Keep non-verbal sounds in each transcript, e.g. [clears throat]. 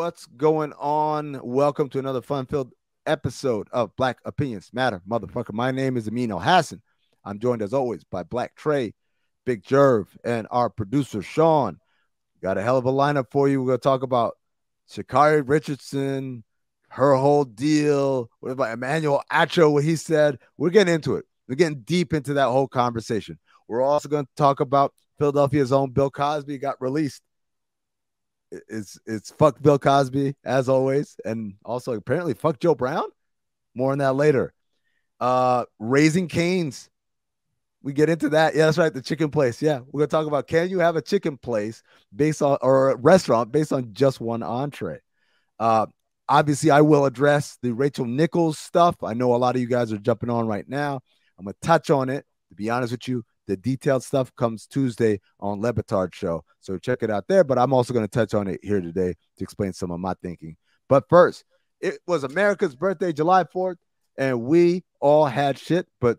What's going on? Welcome to another fun-filled episode of Black Opinions Matter, motherfucker. My name is Amin Elhassan. I'm joined as always by Black Trey, Big Jerv, and our producer Sean. Got a hell of a lineup for you. We're gonna talk about Sha'Carri Richardson, her whole deal. What about Emmanuel Acho? What he said. We're getting into it. We're getting deep into that whole conversation. We're also going to talk about Philadelphia's own Bill Cosby got released. It's it's fuck Bill Cosby as always, and also apparently fuck Joe Brown. More on that later. Uh, Raising Cane's we get into that. Yeah, that's right. The chicken place. Yeah, we're gonna talk about can you have a chicken place based on or a restaurant based on just one entree. Uh, obviously, I will address the Rachel Nichols stuff. I know a lot of you guys are jumping on right now. I'm gonna touch on it. To be honest with you, the detailed stuff comes Tuesday on Le Batard Show, so check it out there. But I'm also gonna touch on it here today to explain some of my thinking. But first, it was America's birthday, July 4th, and we all had shit, but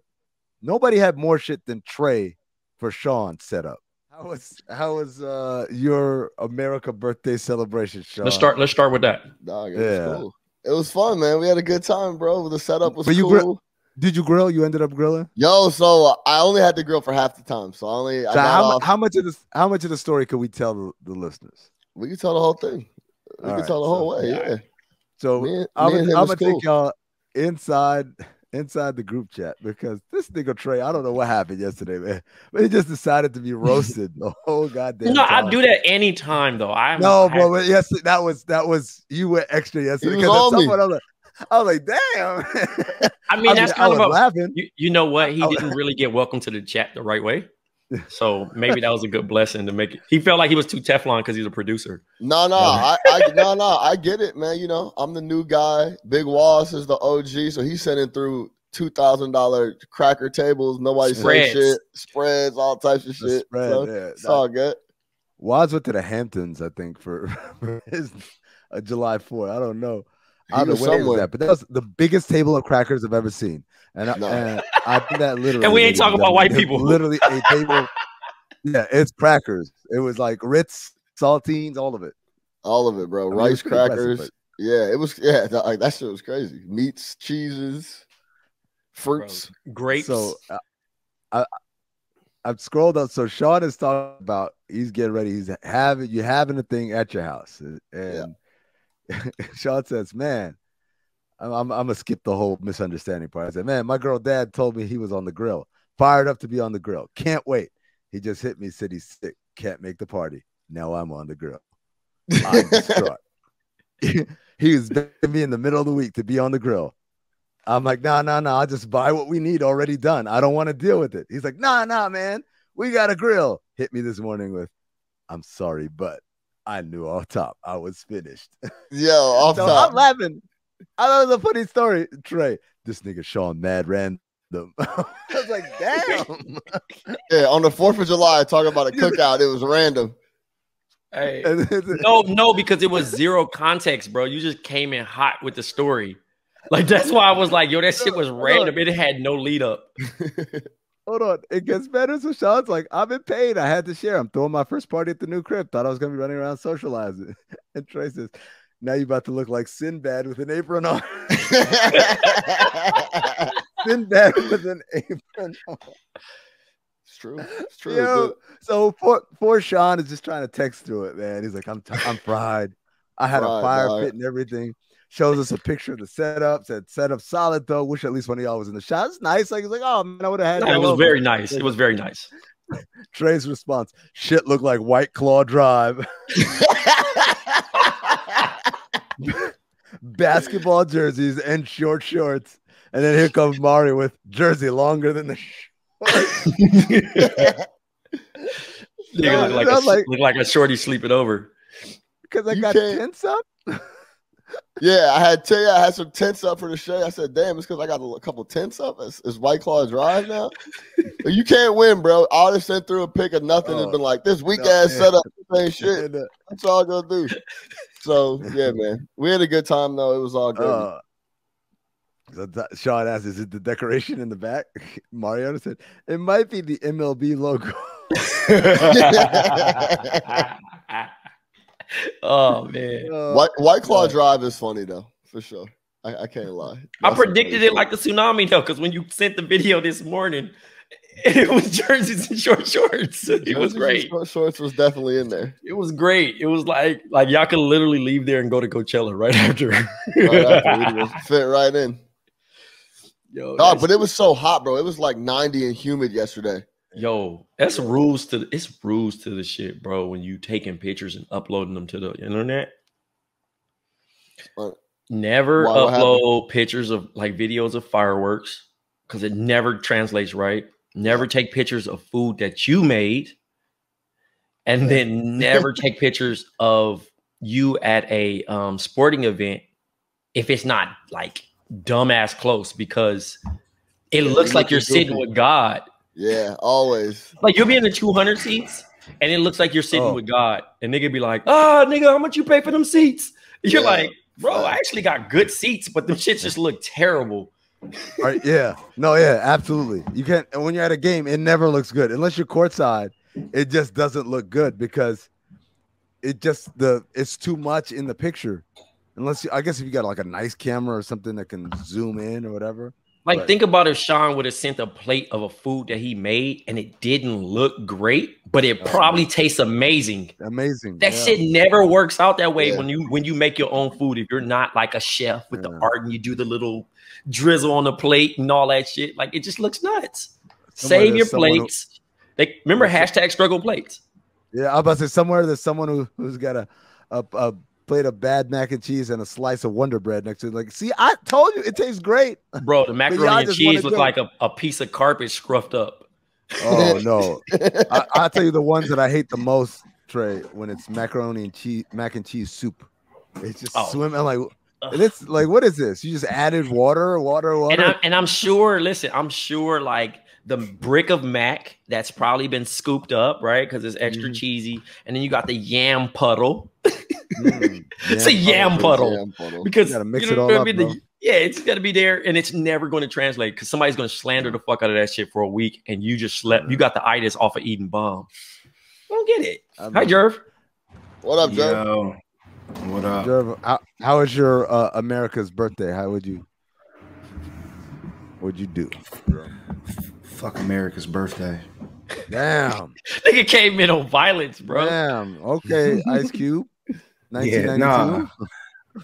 nobody had more shit than Trey for Sean set up. How was how was uh your America birthday celebration, Sean? Let's start. Let's start with that. Dog, it yeah. was cool. It was fun, man. We had a good time, bro. The setup was but you cool. Gr- did you grill? You ended up grilling? Yo, so uh, I only had to grill for half the time. So I only. So how, how much of this? How much of the story could we tell the, the listeners? We can tell the whole thing. We All can right, tell the so, whole way. Yeah. So me, I'm, I'm gonna cool. take y'all inside inside the group chat because this nigga Trey, I don't know what happened yesterday, man, but [laughs] he just decided to be roasted the [laughs] whole goddamn. No, time. I do that anytime though. I no, I, bro. yes, that was that was you went extra yesterday because someone I was, like, I was like, damn. I mean, I that's mean, kind of a, laughing. You, you know what? He didn't really get welcome to the chat the right way. [laughs] So maybe that was a good blessing to make it. He felt like he was too Teflon because he's a producer. No, no, I, I, no, no, I get it, man. You know, I'm the new guy. Big Wallace is the OG, so he's sending through two thousand dollar cracker tables. Nobody say shit. Spreads, all types of shit. Spread, so, yeah, it's all good. Waz went to the Hamptons, I think, for, [laughs] for his uh, July 4th. I don't know. I don't know where that, but that was the biggest table of crackers I've ever seen. And I, no. and I think that [laughs] literally. and we ain't talking about white people. [laughs] Literally a table. yeah, it's crackers. It was like Ritz, saltines, all of it. All of it, bro. I mean, Rice crackers. Yeah, it was. Yeah, that, like, that shit was crazy. Meats, cheeses, fruits, bro, grapes. So uh, I, I've scrolled up. So Sean is talking about he's getting ready. He's having you having a thing at your house, and yeah. [laughs] Sean says, "Man, I'm, I'm, I'm gonna skip the whole misunderstanding part. I said, man, my girl dad told me he was on the grill, fired up to be on the grill. Can't wait. He just hit me, said he's sick, can't make the party. Now I'm on the grill. I'm [laughs] distraught. [laughs] he was begging me in the middle of the week to be on the grill. I'm like, nah, nah, nah. I'll just buy what we need already done. I don't want to deal with it. He's like, nah, nah, man. We got a grill. Hit me this morning with, I'm sorry, but I knew off top I was finished. [laughs] Yo, off so top. I'm laughing. I thought it was a funny story, Trey. This nigga Sean mad random. [laughs] I was like, damn. [laughs] yeah, on the Fourth of July, talking about a cookout, it was random. Hey, no, no, because it was zero context, bro. You just came in hot with the story. Like that's why I was like, yo, that shit was random. It had no lead up. Hold on, it gets better. So Sean's like, I'm in pain. I had to share. I'm throwing my first party at the new crib. Thought I was gonna be running around socializing. [laughs] And Trey says, now you're about to look like Sinbad with an apron on. [laughs] Sinbad with an apron on. It's true. It's true. Yo, so poor, poor Sean is just trying to text through it, man. He's like, I'm t- I'm fried. I had fried, a fire dog. pit and everything. Shows us a picture of the setup. Said setup solid though. Wish at least one of y'all was in the shot. It's nice. Like he's like, oh man, I would have had. No, it was very nice. It was very nice. [laughs] Trey's response: Shit looked like White Claw Drive [laughs] basketball jerseys and short shorts. And then here comes Mario with jersey longer than the shorts. [laughs] yeah, look like, a, like, look like a shorty sleeping over. Because I got tense up. Yeah, I had tell you I had some tents up for the show. I said, "Damn, it's because I got a couple tents up." Is, is White Claw Drive now? [laughs] you can't win, bro. All just sent through a pick of nothing oh, has been like this weak no, ass yeah. setup, same [laughs] shit. That's all I'm gonna do. So yeah, [laughs] man, we had a good time though. It was all good. Uh, so Sean asked, "Is it the decoration in the back?" Mario said, "It might be the MLB logo." [laughs] oh man, White oh, White Claw Drive is funny though, for sure. I, I can't lie. That's I predicted it like the tsunami though, because when you sent the video this morning, [laughs] it was jerseys and short shorts. It jerseys was great. Short shorts was definitely in there. It was great. It was like like y'all could literally leave there and go to Coachella right [laughs] after. right after fit right in. Yo, oh, but it was so hot, bro. It was like 90 and humid yesterday. Yo, that's rules to the, it's rules to the shit, bro. When you taking pictures and uploading them to the internet. Never upload pictures of like videos of fireworks because it never translates right. Never take pictures of food that you made, and then never [laughs] take pictures of you at a um, sporting event if it's not like dumbass close because it looks like you're sitting with God. Yeah, always. Like you'll be in the 200 seats and it looks like you're sitting oh. with God. And nigga be like, ah, oh, nigga, how much you pay for them seats? [laughs] You're yeah. like, bro, I actually got good seats, but them shits just look terrible. Right, yeah. No, yeah, absolutely. You can't and when you're at a game, it never looks good. Unless you're courtside, it just doesn't look good because it just the it's too much in the picture. Unless you, I guess if you got like a nice camera or something that can zoom in or whatever. Like, but, think about if Sean would have sent a plate of a food that he made and it didn't look great, but it uh-huh. probably tastes amazing. Amazing. That yeah. shit never works out that way yeah. when you when you make your own food. If you're not like a chef with yeah. the art and you do the little drizzle on the plate and all that shit, like it just looks nuts. Somewhere Save your plates. Who, they remember hashtag struggle plates. Yeah, I was about to say somewhere there's someone who, who's got a, a, a plate of bad mac and cheese and a slice of Wonder Bread next to it. Like, see, I told you it tastes great. Bro, the [laughs] macaroni and cheese look like a, a piece of carpet scruffed up. Oh no. [laughs] I, will tell you the ones that I hate the most, Trey, when it's macaroni and cheese mac and cheese soup. It's just oh. swimming like and it's like, what is this? You just added water, water, water. And I'm, and I'm sure, listen, I'm sure like the brick of mac that's probably been scooped up, right? Because it's extra mm. cheesy. And then you got the yam puddle. mm, [laughs] it's a yam puddle. Yam puddle. Because you gotta mix you know, it all up, the, yeah, it's got to be there, and it's never going to translate because somebody's going to slander the fuck out of that shit for a week, and you just slept. You got the itis off of eating bomb. I don't get it. I mean, Hi, Jerv. What up, Jerv? What up, Jerv? How, how was your uh, America's birthday? How would you? What'd you do? Fuck America's birthday. Damn. [laughs] Nigga came in on violence, bro. Damn. Okay, Ice Cube. [laughs] Yeah, nah.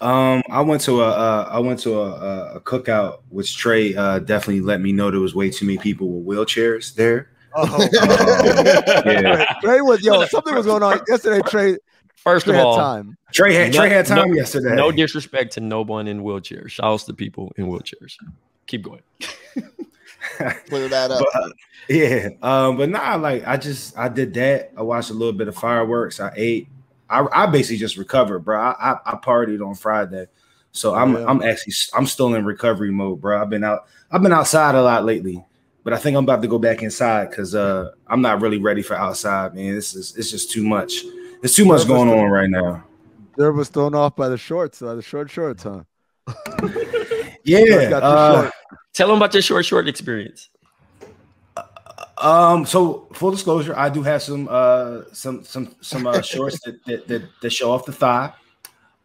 um, I went to a uh, I went to a, a cookout, which Trey uh, definitely let me know there was way too many people with wheelchairs there. Oh, [laughs] um, yeah. Trey was yo. Something was going on yesterday. Trey. First Trey of all, time. Trey had Trey had time no, yesterday. No disrespect to no one in wheelchairs. Shouts to people in wheelchairs. Keep going. [laughs] Put that up. But, yeah. Um, but nah, like I just I did that. I watched a little bit of fireworks. I ate. I, I basically just recovered, bro. I, I, I partied on Friday. So I'm yeah. I'm actually I'm still in recovery mode, bro. I've been out I've been outside a lot lately, but I think I'm about to go back inside because uh I'm not really ready for outside, man. This is it's just too much. There's too much going on right now. There was thrown off by the shorts, by the short shorts, huh? [laughs] yeah. Uh, Tell them about your short short experience. Um, so full disclosure, I do have some uh some some some uh [laughs] shorts that, that, that that show off the thigh.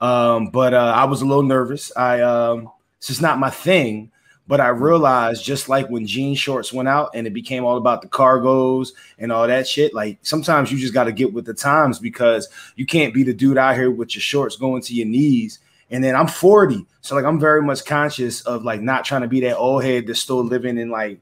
Um, but uh I was a little nervous. I um it's just not my thing, but I realized just like when jean shorts went out and it became all about the cargos and all that shit, like sometimes you just gotta get with the times because you can't be the dude out here with your shorts going to your knees and then I'm 40. So like I'm very much conscious of like not trying to be that old head that's still living in like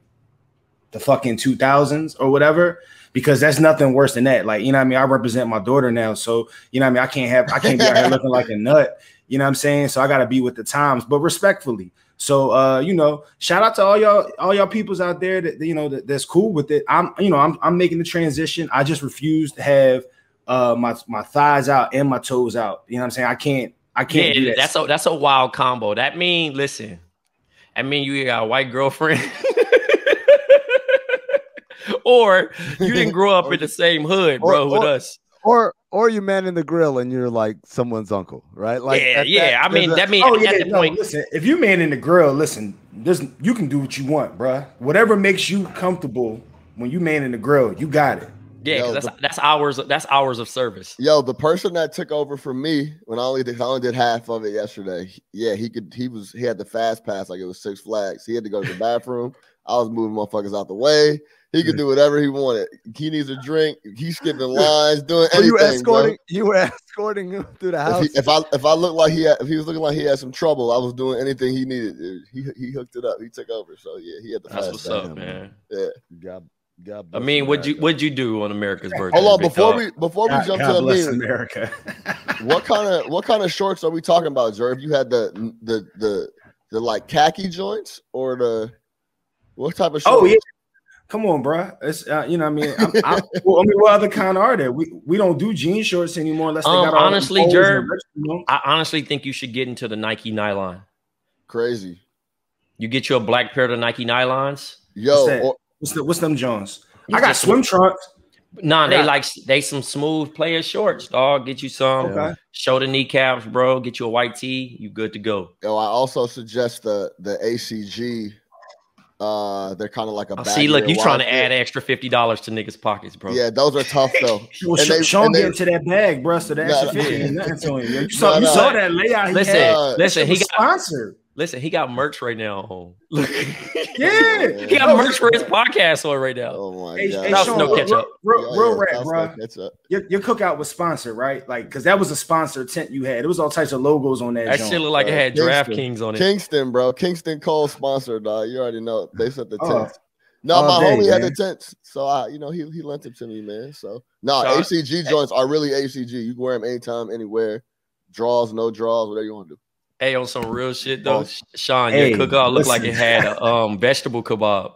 the fucking 2000s or whatever because that's nothing worse than that. Like, you know I mean? I represent my daughter now. So, you know I mean? I can't have I can't be out here looking like a [laughs] nut. You know what I'm saying? So I gotta be with the times, but respectfully. So uh, you know, shout out to all y'all, all y'all peoples out there that you know that, that's cool with it. I'm, you know, I'm I'm making the transition. I just refuse to have uh my my thighs out and my toes out. You know what I'm saying? I can't I can't. Yeah, that. That's a that's a wild combo. That mean, listen, I mean you got a white girlfriend, [laughs] or you didn't grow up in the same hood, bro, or, with us. Or or you man in the grill and you're like someone's uncle, right? Like yeah, yeah. That, I mean a, that means oh, yeah, no, point. Listen, if you man in the grill, listen, there's you can do what you want, bro. Whatever makes you comfortable when you man in the grill, you got it. Yeah, Yo, 'cause that's the- that's hours. That's hours of service. Yo, the person that took over for me when I only did, I only did half of it yesterday. Yeah, he could. He was. He had the fast pass like it was Six Flags. He had to go to the bathroom. [laughs] I was moving motherfuckers out the way. He could do whatever he wanted. He needs a drink. He's skipping [laughs] lines, doing So you anything. bro. escorting you were [laughs] escorting him through the If, house. he, if I if I looked like he had, if he was looking like he had some trouble, I was doing anything he needed. He he hooked it up. He took over. So yeah, he had the That's fast what's pass. up, man. Yeah. God, God I mean, what'd you what'd you do on America's birthday? Hold on, before dog? we before we God, jump God to bless the America. [laughs] what kind of what kind of shorts are we talking about, Jerv? You had the the the the like khaki joints or the what type of shorts? oh yeah. Come on, bro. It's uh, you know, what I mean, I'm, I'm, well, I mean, what other kind are there? We we don't do jean shorts anymore unless they Um, got all honestly, holes Jerv, you know? I honestly think you should get into the Nike nylon. Crazy. You get you a black pair of Nike nylons. Yo, What's that? or- What's the what's them Jones? You I got swim trunks. Nah, they Yeah. like they some smooth player shorts, dog. Get you some. Okay. Show the kneecaps, bro. Get you a white tee. You good to go. yo, I also suggest the the ACG. Uh, they're kind of like a. Oh, see, look, you trying to add extra fifty dollars to niggas' pockets, bro. Yeah, those are tough though. [laughs] Well, And show, they- show him and they- get into that bag, bro. So the Nah, [laughs] extra nah. fifty ain't nothing to him. You saw, Nah, you nah. saw that layout. He Listen, had. Listen, he got sponsored. Listen, he got merch right now on. Look, [laughs] Yeah, he got merch for his podcast on right now. Oh my Hey, god. hey, That's Sean, no real, catch up. real, Yeah, real yeah, rap, bro. no catch. Your, your cookout was sponsored, right? Like, because that was a sponsored tent you had. It was all types of logos on that. That joint. shit looked like it had Kingston. DraftKings on it. Kingston, bro. Kingston Cole sponsored, dog. You already know. They sent the Oh. tents. No, All my day, homie had the man. tents. So I, you know, he he lent them to me, man. So no, Sean- ACG joints are really ACG. You can wear them anytime, anywhere. Draws, no draws, whatever you want to do. Hey, on some real shit though, Oh. Sean, Hey, your cookout looked like it had a um vegetable kebab.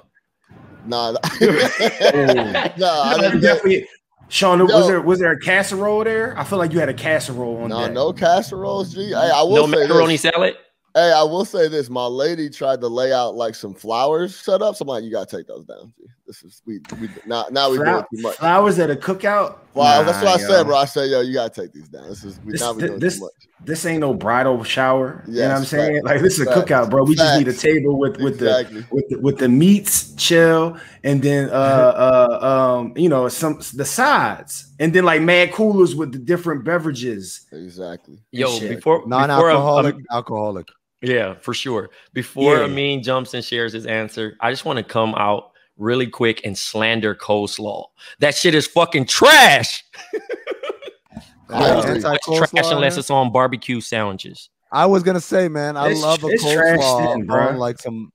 Nah, nah, [laughs] [laughs] nah I You didn't get, definitely, Sean, was there was there a casserole there? I feel like you had a casserole on nah, that. no casseroles, G. Hey, I will No say macaroni this. salad. Hey, I will say this. My lady tried to lay out like some flowers set up. So I'm like, you gotta take those down. G. This is we we now now we doing Flower- too much. Flowers at a cookout? Wow, that's what I said, bro. I said, yo, you gotta take these down. This is we This- now we doing this- too much. This ain't no bridal shower. you know what I'm saying? facts. Like this is a Facts. cookout, bro. We just need a table with with the with the, with the meats, chill, and then uh [laughs] uh um you know some the sides, and then like mad coolers with the different beverages. Exactly. Yo, shit. before before um, non-alcoholic, alcoholic. Yeah, for sure. Before Yeah. Amin jumps and shares his answer, I just want to come out really quick and slander coleslaw. That shit is fucking trash. [laughs] Yeah, agree. It's anti-coleslaw, trash unless it's on barbecue sandwiches. I was gonna say, man, I It's- love a coleslaw then, bro. on like some.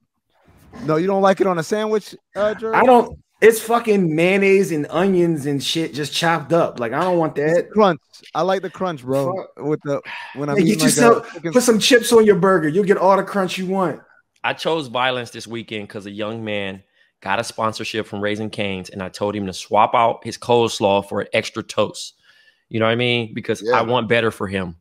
No, you don't like it on a sandwich, uh, Jerry? I don't. It's fucking mayonnaise and onions and shit just chopped up. Like I don't want It's that. crunch. I like the crunch, bro. Fuck. With the when I'm Hey, get like yourself- a Put some chips on your burger. You'll get all the crunch you want. I chose violence this weekend because a young man got a sponsorship from Raising Canes, and I told him to swap out his coleslaw for an extra toast. You know what I mean? Because Yeah. I want better for him.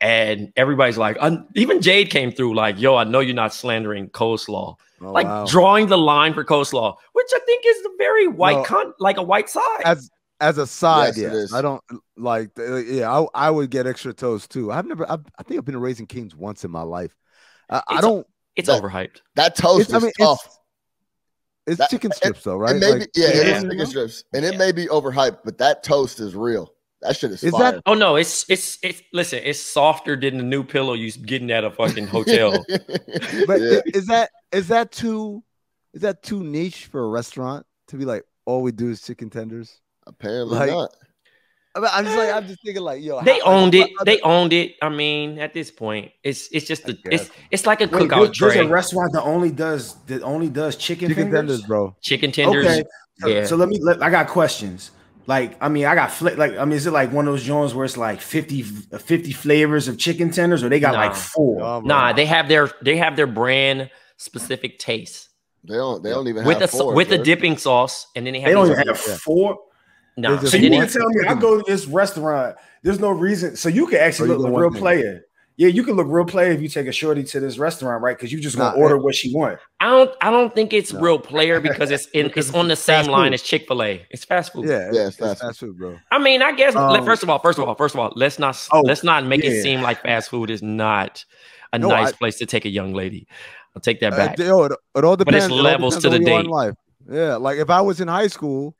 And everybody's like, even Jade came through, like, yo, I know you're not slandering coleslaw. Oh, like wow. drawing the line for coleslaw, which I think is a very white No. con, like a white side. as as a side, Yes, yes. I don't like. Yeah, I, I would get extra toast too. I've never. I've, I think I've been to Raising Kings once in my life. I, I don't. it's that- overhyped. That toast It's, I is mean, tough. It's, it's That- chicken it- strips though, right? It may Like, be, yeah, it Yeah. is chicken mm-hmm. strips, and it may be overhyped, but that toast is real. That shit is, Is fire. that- Oh no, it's it's it's listen, it's softer than the new pillow you getting at a fucking hotel. [laughs] But yeah. is that is that too is that too niche for a restaurant to be like all we do is chicken tenders? apparently like- not. I mean, I'm just like I'm just thinking like yo, they how- owned what it. other- They owned it. I mean, at this point, it's it's just I the it's it's like a Wait, cookout there- there's a restaurant that only does that only does chicken, chicken fingers? tenders, bro. Chicken tenders. Okay, so, Yeah. so let me. Let, I got questions. Like, I mean, I got fl- like, I mean, is it like one of those joints where it's like 50, 50 flavors of chicken tenders, or they got Nah. like four? Oh. Nah, they have their they have their brand specific taste They don't. They don't even with have a four, with a bro. dipping sauce, and then they have they don't even have Yeah. four. Nah. So you then mean they- to tell me I go to this restaurant? There's no reason. So you can actually Oh, look like a real thing. player. Yeah, you can look real player if you take a shorty to this restaurant, right? Because you just gonna Nah, order what she want. I don't I don't think it's No. real player because it's in [laughs] Because it's on the same line food. as Chick Fil A. It's fast food. Yeah, Yeah, it's, it's it's fast fast food, bro. I mean, I guess Um, first of all, first of all, first of all, let's not Oh, let's not make yeah. it seem like fast food is not a No, nice I- place to take a young lady. I'll take that Uh, back. yo, it, it all But depends. it's it levels depends to the where you are in date. Life. Yeah, like if I was in high school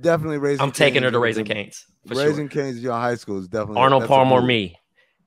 definitely raising. I'm taking her to Raising Cane's. Raising sure. Cane's your high school is definitely Arnold Palmer, me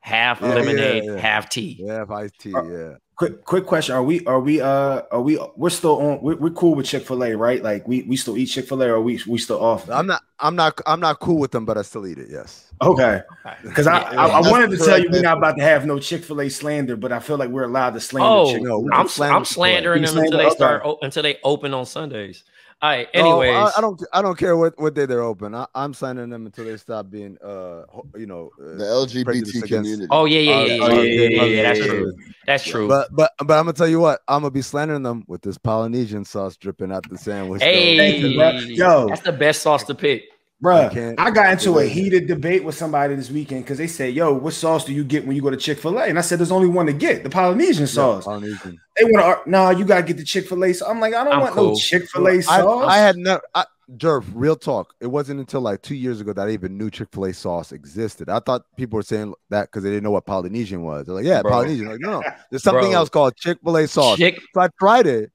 half yeah, lemonade, yeah, yeah. half tea. Yeah, half iced tea. Yeah. Quick, quick question: Are we, are we, uh, are we, we're still on? We're, we're cool with Chick Fil A, right? Like we, we still eat Chick Fil A, or we, we still off? I'm not, I'm not, I'm not cool with them, but I still eat it. Yes. Okay. Because I, I, I, wanted to tell you we're not about to have no Chick Fil A slander, but I feel like we're allowed to slander. Oh, no, I'm, I'm slandering them until they start, until they open on Sundays. All right. Anyways, I, I, don't. I don't care what, what day they're open. I, am signing them until they stop being, uh, you know, uh, the LGBT community. Oh yeah, yeah, yeah, yeah, yeah, yeah, yeah, That's true. That's true. But but but I'm gonna tell you what. I'm gonna be slandering them with this Polynesian sauce dripping out the sandwich. Hey, yo, that's the best sauce to pick. Bruh, I, I got into a heated debate with somebody this weekend because they said, Yo, what sauce do you get when you go to Chick fil A? And I said, There's only one to get the Polynesian sauce. Yeah, Polynesian. They want to, no, nah, you got to get the Chick fil A. So I'm like, I don't I'm want cool. no Chick fil A sauce. I, I, had never, I, Jerv, real talk. It wasn't until like two years ago that I even knew Chick fil A sauce existed. I thought people were saying that because they didn't know what Polynesian was. They're like, Yeah, Bro. Polynesian. Like, no, no, there's something Bro. else called Chick fil A sauce. Chick- so I tried it.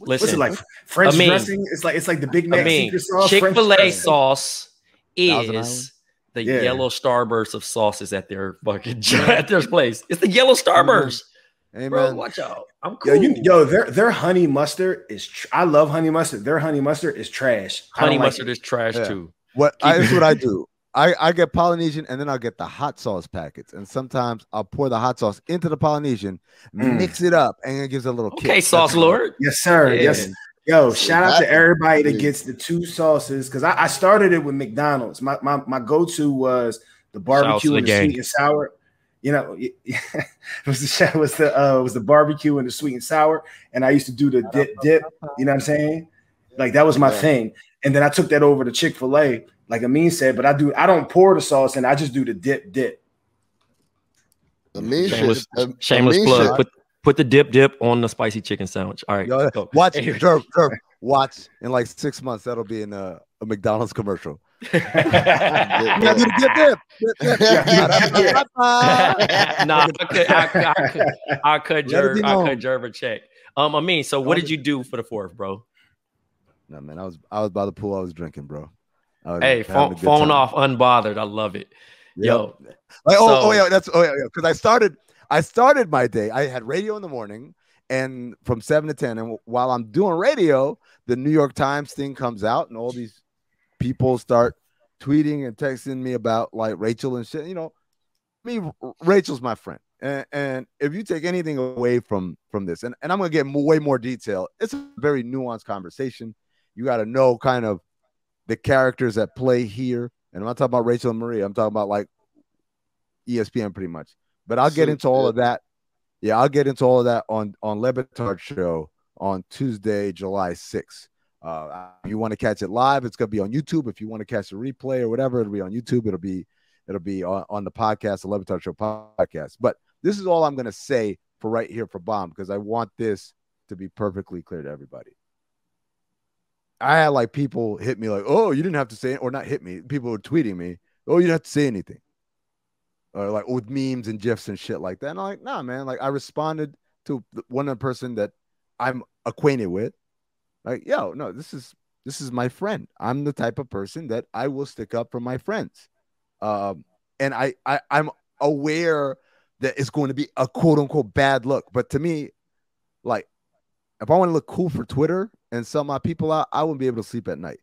Listen, What's it like French I mean, dressing? It's like it's like the Big Mac I mean, sauce. Chick Fil A sauce is the yeah. yellow starburst of sauces at their fucking [laughs] at their place. It's the yellow starburst. Amen. Bro, watch out. I'm cool. Yo, you, yo, their their honey mustard is. Tr- I love honey mustard. Their honey mustard is trash. Honey mustard like is trash yeah. too. What I, that's what I do. I, I get Polynesian and then I'll get the hot sauce packets. And sometimes I'll pour the hot sauce into the Polynesian, mm. mix it up, and it gives a little Okay, kick. sauce lord. Yes, sir. Yeah. Yes. Yo, shout out to everybody that gets the two sauces because I, I, started it with McDonald's. My my, my go-to was the barbecue and the, the sweet and sour. You know, it [laughs] was the was the uh was the barbecue and the sweet and sour, and I used to do the dip dip. You know what I'm saying? Like that was my yeah. thing. And then I took that over to Chick Fil A like Amin said, but I do I don't pour the sauce and I just do the dip dip. Amin shameless, should, shameless Amin plug. Should. Put put the dip dip on the spicy chicken sandwich. All right, Yo, watch Jerv, Jerv, watch in like six months that'll be in a, a McDonald's commercial. [laughs] [laughs] yeah, dip dip. nah, I could I, I could I could Jerv, I could Jerv a check. Um, I mean, so what did you do for the fourth, bro? No man, I was I was by the pool. I was drinking, bro. Oh, hey, phone, phone off, unbothered. I love it. Yep. Yo, like, oh, oh so, oh yeah, that's oh yeah, because I started, I started my day. I had radio in the morning, and from seven to ten, and while I'm doing radio, the New York Times thing comes out, and all these people start tweeting and texting me about like Rachel and shit. You know, me, Rachel's my friend. And, and, if you take anything away from from this, and, and I'm gonna get way more detail, it's a very nuanced conversation. You got to know kind of the characters that play here. And I'm not talking about Rachel and Maria. I'm talking about like ESPN pretty much. But I'll get into all of that. Yeah, I'll get into all of that on on Le Batard show on Tuesday, July 6th. Uh, if you want to catch it live, it's gonna be on YouTube. If you want to catch a replay or whatever, it'll be on YouTube. It'll be it'll be on, on the podcast, the Le Show podcast. But this is all I'm gonna say for right here for BOMM because I want this to be perfectly clear to everybody. I had like people hit me like, "Oh, you didn't have to say it," or not hit me. People were tweeting me, "Oh, you didn't have to say anything," or like with memes and gifs and shit like that. And I'm like, "Nah, man." Like I responded to one person that I'm acquainted with, like, "Yo, no, this is this is my friend. I'm the type of person that I will stick up for my friends." Um, and I, I I'm aware that it's going to be a quote unquote bad look, but to me, like, if I want to look cool for Twitter and sell my people out, I wouldn't be able to sleep at night.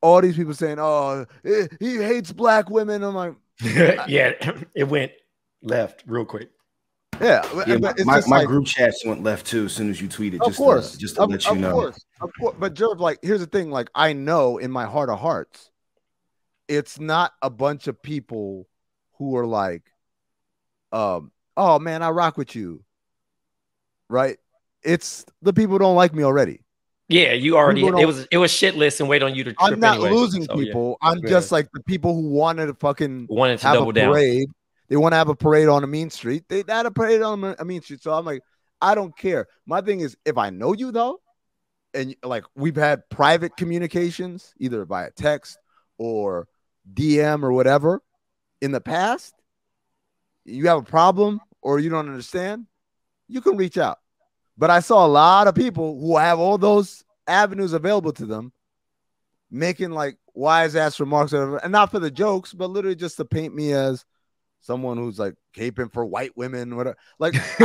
All these people saying, "Oh, he hates black women." I'm like, [laughs] yeah, [clears throat] it went left real quick. Yeah, yeah my, my, my like, group chats went left too as soon as you tweeted. Of just course, to, just to of, let you of know. Course, of course, but Joe, like, here's the thing: like, I know in my heart of hearts, it's not a bunch of people who are like, um, "Oh man, I rock with you," right? It's the people don't like me already. Yeah, you already. It was it was shitless and wait on you to. I'm not anyway, losing so, people. Yeah. I'm yeah. just like the people who wanted to fucking wanted to have double a parade. Down. They want to have a parade on a mean street. They had a parade on a mean street. So I'm like, I don't care. My thing is, if I know you though, and like we've had private communications either via text or DM or whatever in the past, you have a problem or you don't understand, you can reach out. But I saw a lot of people who have all those avenues available to them making like wise ass remarks, and not for the jokes, but literally just to paint me as someone who's like caping for white women, whatever. Like, [laughs]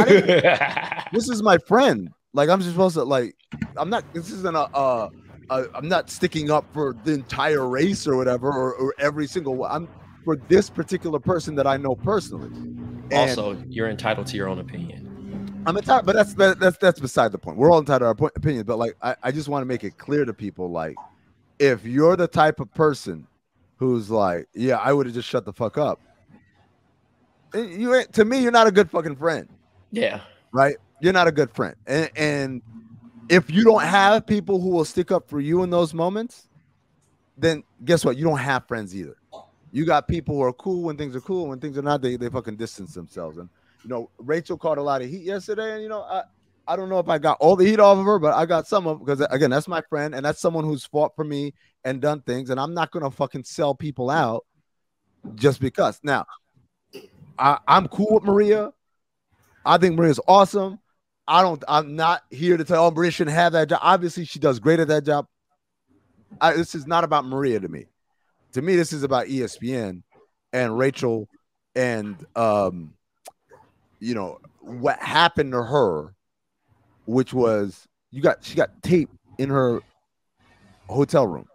this is my friend. Like, I'm just supposed to like, I'm not. This isn't a. a, a I'm not sticking up for the entire race or whatever, or, or every single one. I'm for this particular person that I know personally. And also, you're entitled to your own opinion. I'm entitled, but that's that's that's beside the point. We're all entitled to our point, opinions, but like I, I just want to make it clear to people, like if you're the type of person who's like, yeah, I would have just shut the fuck up. Eh, you to me, you're not a good fucking friend. Yeah. Right. You're not a good friend, and and if you don't have people who will stick up for you in those moments, then guess what? You don't have friends either. You got people who are cool when things are cool, when things are not, they, they fucking distance themselves. And you know, Rachel caught a lot of heat yesterday, and you know, I I don't know if I got all the heat off of her, but I got some of because again, that's my friend, and that's someone who's fought for me and done things, and I'm not gonna fucking sell people out just because. Now, I, I'm cool with Maria. I think Maria's awesome. I don't. I'm not here to tell oh, Maria shouldn't have that job. Obviously, she does great at that job. I, this is not about Maria to me. To me, this is about ESPN and Rachel and um, you know what happened to her, which was you got she got tape in her hotel room,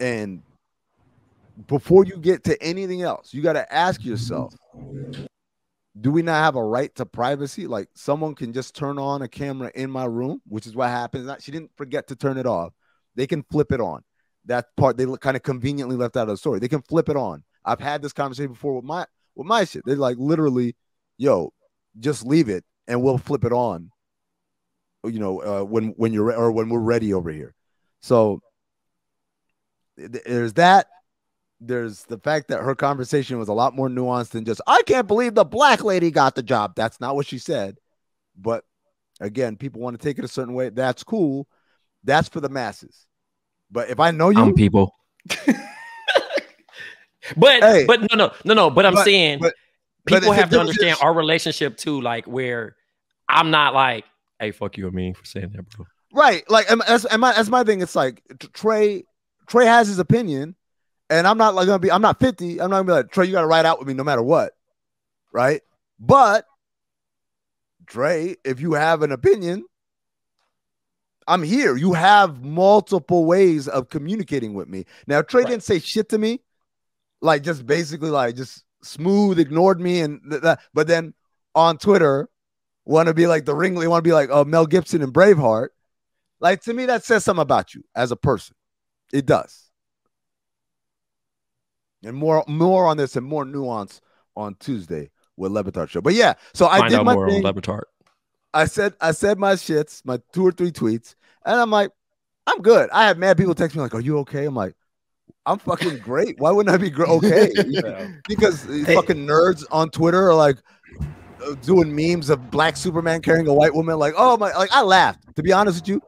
and before you get to anything else, you got to ask yourself do we not have a right to privacy? Like someone can just turn on a camera in my room, which is what happens. She didn't forget to turn it off. They can flip it on. That part they kind of conveniently left out of the story. They can flip it on. I've had this conversation before with my with my shit. They're like literally, yo, just leave it and we'll flip it on. You know, uh, when when you're or when we're ready over here. So there's that there's the fact that her conversation was a lot more nuanced than just I can't believe the black lady got the job. That's not what she said. But again, people want to take it a certain way. That's cool. That's for the masses. But if I know you, I'm people. [laughs] but hey, but no no no no. But I'm but, saying but, people have to understand our relationship too. Like where I'm not like, hey, fuck you and me for saying that, bro. Right. Like as, my as my thing. It's like Trey. Trey has his opinion and I'm not like gonna be, I'm not 50. I'm not gonna be like, Trey, you gotta ride out with me no matter what. Right. But Trey, if you have an opinion, I'm here. You have multiple ways of communicating with me. Now, Trey right. didn't say shit to me, like just basically like just smooth, ignored me, and th- th- but then on Twitter, want to be like the ringleader, want to be like uh, Mel Gibson and Braveheart. Like to me, that says something about you as a person. It does and more more on this and more nuance on Tuesday with Le Batard show. But yeah, so Find I did my thing. Le Batard. I said I said my shits, my two or three tweets, and I'm like, I'm good. I have mad people text me like, "Are you okay?" I'm like, I'm fucking great. Why wouldn't I be great? okay? [laughs] because hey. fucking nerds on Twitter are like uh, doing memes of black Superman carrying a white woman. Like, oh my! Like I laughed. To be honest with you,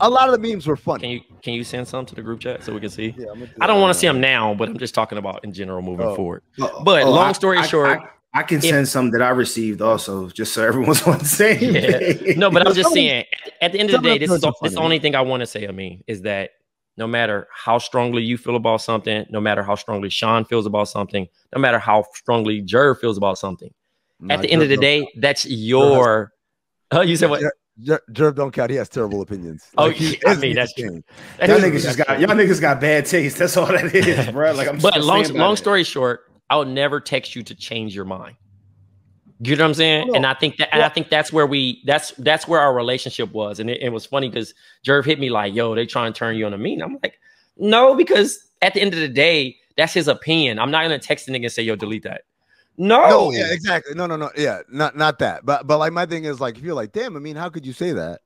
a lot of the memes were funny. Can you can you send some to the group chat so we can see? Yeah, do I don't want to see them now, but I'm just talking about in general moving oh. forward. Oh, but oh, long story I, short. I, I, can send some that I received also, just so everyone's [laughs] on the same. Yeah. No, but I'm just saying. At the end of the day, this is, this is the only thing I want to say. I mean, is that no matter how strongly you feel about something, no matter how strongly Sean feels about something, no matter how strongly Jer feels about something, no, at the end of the day, that's your. [laughs] Oh, you said what? Jerv don't count. He has terrible opinions. Oh, like, he, I mean that's true. That y'all niggas just got y'all niggas got bad taste. That's all that is, [laughs] bro. Like I'm. but long long story short, I'll never text you to change your mind. You know what I'm saying? And I think that, and I think that's where we, that's that's where our relationship was. And it, it was funny because Jerv hit me like, "Yo, they trying to turn you on Amin." I'm like, "No," because at the end of the day, that's his opinion. I'm not gonna text the nigga and say, "Yo, delete that." No. No, yeah, exactly. No, no, no. Yeah, not not that. But but like my thing is like if you're like, damn, I mean, how could you say that?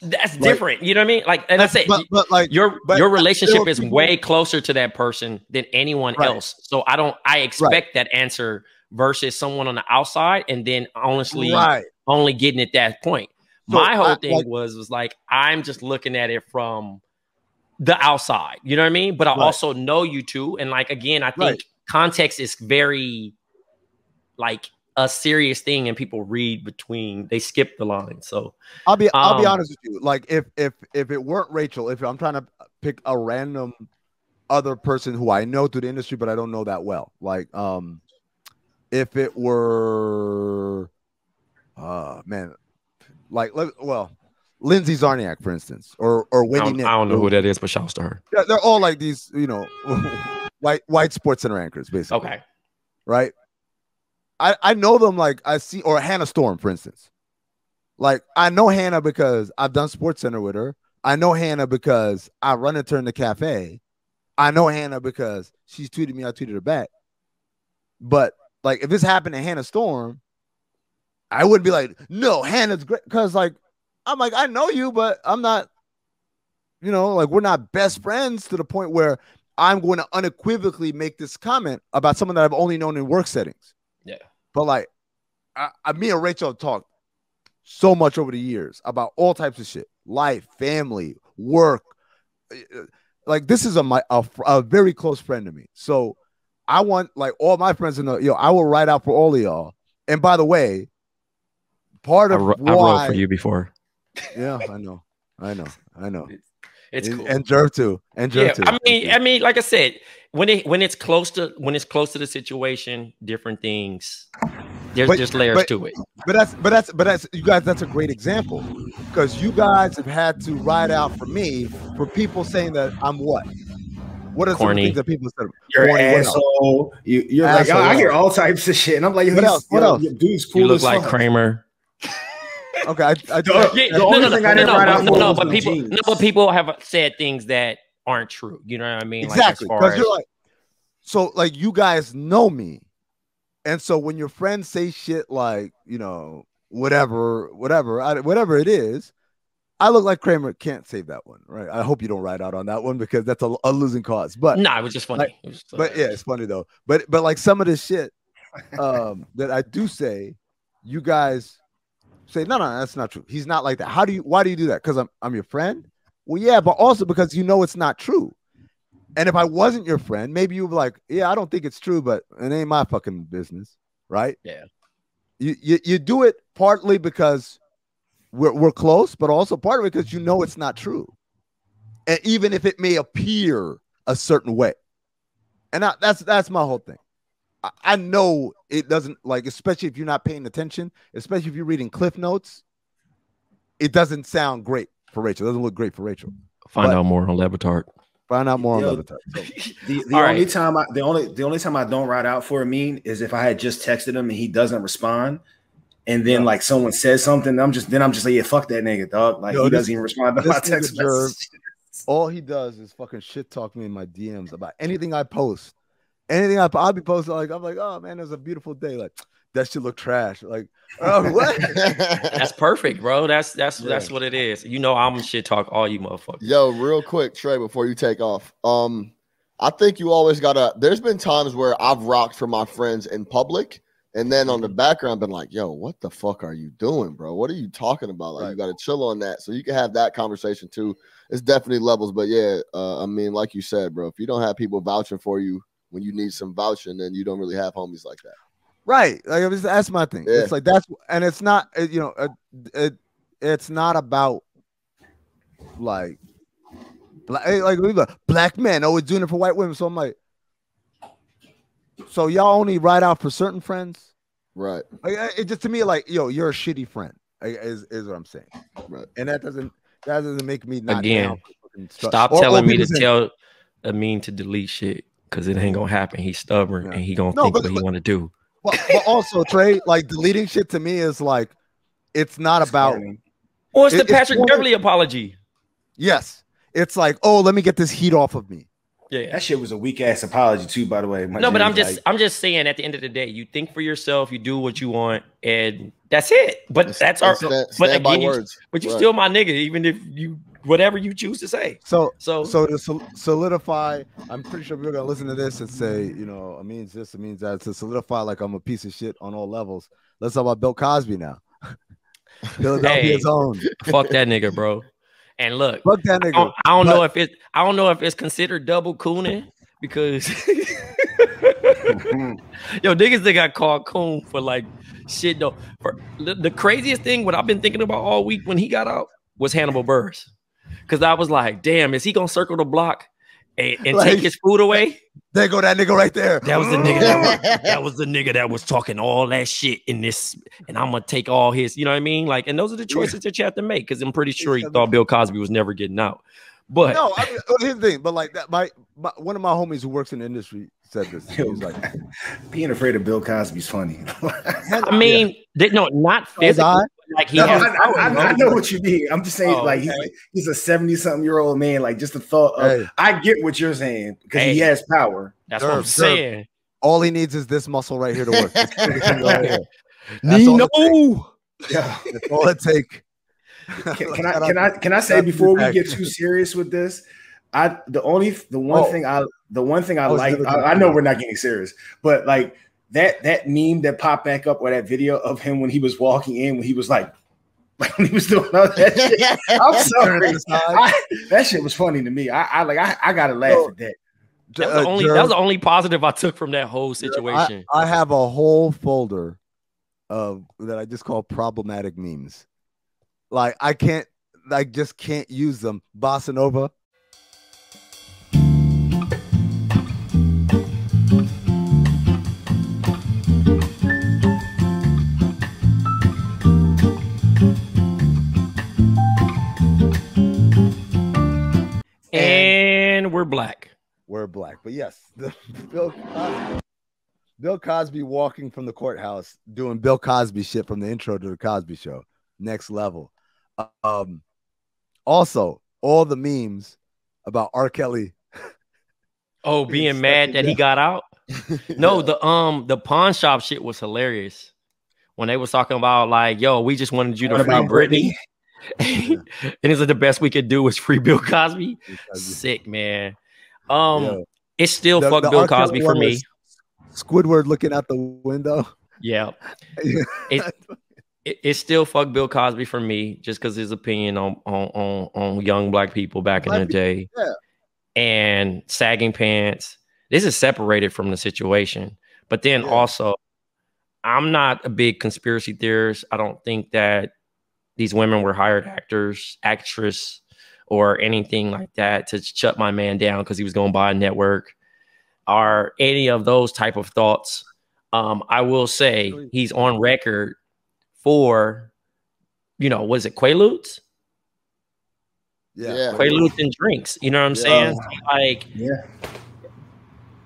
That's like, different. You know what I mean? Like, and I say, but, but like your but your relationship is way closer to that person than anyone right. else. So I don't. I expect right. that answer versus someone on the outside, and then honestly, right. only getting at that point. So My whole I, thing like, was was like I'm just looking at it from the outside. You know what I mean? But I also know you too, and like again, I think context is very like a serious thing and people read between they skip the line so i'll be i'll be um, honest with you like if if if it weren't rachel if i'm trying to pick a random other person who I know through the industry, but I don't know that well. Like, um, if it were, uh, man, like, well, Lindsay Czarniak, for instance, or or Wendy. I don't, I don't know who that is, but shouts to her. Yeah, they're all like these, you know, [laughs] white white sports center anchors, basically. Okay. Right. I I know them like I see, or Hannah Storm, for instance. Like I know Hannah because I've done Sports Center with her. I know Hannah because I run into her in the cafe. I know Hannah because she's tweeted me, I tweeted her back. But like if this happened to Hannah Storm, I wouldn't be like, no, Hannah's great. Cause like I'm like, I know you, but I'm not, you know, like we're not best friends to the point where I'm going to unequivocally make this comment about someone that I've only known in work settings. Yeah. But like I, I me and Rachel talked so much over the years about all types of shit life, family, work. Uh, uh, like this is a my a, a very close friend to me. So I want like all my friends to know, yo, I will write out for all of y'all. And by the way, part of I, why, I wrote for you before. [laughs] Yeah, I know, I know, I know. It's cool. and Jerv too, and Jerv yeah, too. I mean, I mean, like I said, when it when it's close to when it's close to the situation, different things there's but, just layers but, to it. But that's but that's but that's you guys. That's a great example because you guys have had to ride out for me for people saying that I'm what. What are Corny. some things that people said? You're Corny, an asshole. You, you're asshole. like, oh, I hear all types of shit, and I'm like, what else? What else? Dude's cool. You look like fuck. Kramer. [laughs] okay, I, I, yeah, the no, only no, thing no, I no, no, no, no, but people, no, but people have said things that aren't true. You know what I mean? Exactly. Because like, you're like, so like you guys know me, and so when your friends say shit like, you know, whatever, whatever, I, whatever it is, I look like Kramer can't save that one, right? I hope you don't ride out on that one because that's a, a losing cause. But no, nah, it was just funny. Like, was, uh, but yeah, it's funny though. But but like some of this shit um, [laughs] that I do say, you guys say no, no, that's not true. He's not like that. How do you? Why do you do that? Because I'm I'm your friend. Well, yeah, but also because you know it's not true. And if I wasn't your friend, maybe you'd be like, yeah, I don't think it's true, but it ain't my fucking business, right? Yeah. You you, you do it partly because we're, we're close, but also part of it because you know it's not true. And even if it may appear a certain way. And I, that's that's my whole thing. I, I know it doesn't like, especially if you're not paying attention, especially if you're reading cliff notes, it doesn't sound great for Rachel. It doesn't look great for Rachel. Find but, out more on Le Batard. Find out more Yo, on Le Batard. So. [laughs] The, the only right. time I the only the only time I don't ride out for Amin is if I had just texted him and he doesn't respond, and then like someone says something, I'm just then I'm just like, yeah, fuck that nigga, dog. Like Yo, he this, doesn't even respond to my text message. All he does is fucking shit talk me in my DMs about anything I post. Anything I I'll be posting like I'm like, oh man, it was a beautiful day. Like that should look trash. Like, [laughs] oh, what? that's perfect, bro. That's that's yeah. that's what it is. You know, I'm shit talk all you motherfuckers. Yo, real quick, Trey, before you take off. Um, I think you always gotta. There's been times where I've rocked for my friends in public, and then on the mm-hmm. background, been like, "Yo, what the fuck are you doing, bro? What are you talking about? Like, right. you got to chill on that, so you can have that conversation too. It's definitely levels, but yeah, uh, I mean, like you said, bro, if you don't have people vouching for you when you need some vouching, then you don't really have homies like that. Right. Like that's my thing. Yeah. It's like that's and it's not you know it, it it's not about like black like black men always doing it for white women. So I'm like, so y'all only ride out for certain friends, right? Like, it just to me like yo, you're a shitty friend. Is is what I'm saying. Right. And that doesn't that doesn't make me not again. Stop or, telling or me to say, tell Amin to delete shit because it ain't gonna happen. He's stubborn yeah. and he gonna no, think but, what he want to do. But, but also, Trey, like deleting shit to me is like, it's not about. Well, it's the Patrick it's Beverley apology. Yes, it's like, oh, let me get this heat off of me. Yeah, that shit was a weak ass apology too. By the way, My no, but I'm just, like, I'm just saying. At the end of the day, you think for yourself, you do what you want, and that's it. But that's our. Stand, but again, you, but you right. still my nigga, even if you whatever you choose to say. So, so, so to solidify, I'm pretty sure we're gonna listen to this and say, you know, it means this, it means that. To solidify, like I'm a piece of shit on all levels. Let's talk about Bill Cosby now. [laughs] Philadelphia's hey, own. Fuck that nigga, bro. And look, fuck that nigga. I don't, I don't know if it. I don't know if it's considered double cooning because. [laughs] Yo, niggas they got called coon for like shit though. For the, the craziest thing, what I've been thinking about all week when he got out was Hannibal Buress. because I was like, damn, is he gonna circle the block and, and like, take his food away? There go that nigga right there. That was the nigga. That was, [laughs] that was the nigga that was talking all that shit in this, and I'm gonna take all his. You know what I mean? Like, and those are the choices yeah. that you have to make. Because I'm pretty sure he thought Bill Cosby was never getting out. But no, I mean, here's the thing. But like that, my, my one of my homies who works in the industry said this. He was like, [laughs] being afraid of Bill Cosby's funny. I mean, they, no, not physically. Like he no, has, I, I, I, know what you mean. I'm just saying, oh, like okay. he's, he's a 70 something year old man. Like just the thought of, hey. I get what you're saying because hey. he has power. That's what I'm saying. All he needs is this muscle right here to work. right [laughs] Nino. Yeah, that's all it take. Can, can [laughs] I can I can I say before we get too serious with this? I the only the one oh. thing I the one thing I oh, like I, I, know we're not getting serious, but like that that meme that popped back up or that video of him when he was walking in when he was like [laughs] when he was doing all that shit. [laughs] I'm sorry. I, that shit was funny to me. I, I like I, I gotta laugh so, at that. That was, the uh, only, that was the only positive I took from that whole situation. I, I have a whole folder of that I just call problematic memes. Like I can't, I just can't use them. Bossa Nova, we're black. We're black. But yes, the, [laughs] Bill Cosby, Bill Cosby walking from the courthouse doing Bill Cosby shit from the intro to the Cosby Show. Next level. Um, also, all the memes about R. Kelly. Oh, [laughs] being mad that he got out. [laughs] No, yeah. the um the pawn shop shit was hilarious when they was talking about like, yo, we just wanted you to free Britney. [laughs] and it's like the best we could do was free Bill Cosby. Sick man. Um, yeah. it's still the, fuck the Bill Cosby for me. Squidward looking out the window. Yeah, [laughs] it, it, it's still fuck Bill Cosby for me, just because his opinion on, on on on young black people back black in the day, yeah. and sagging pants. This is separated from the situation, but then yeah. also, I'm not a big conspiracy theorist. I don't think that these women were hired actors, actress, or anything like that to shut my man down because he was going to buy a network or any of those type of thoughts. Um, I will say he's on record for, you know, was it Quaaludes? Yeah, Quaaludes and drinks. You know what I'm yeah. saying? Like, yeah.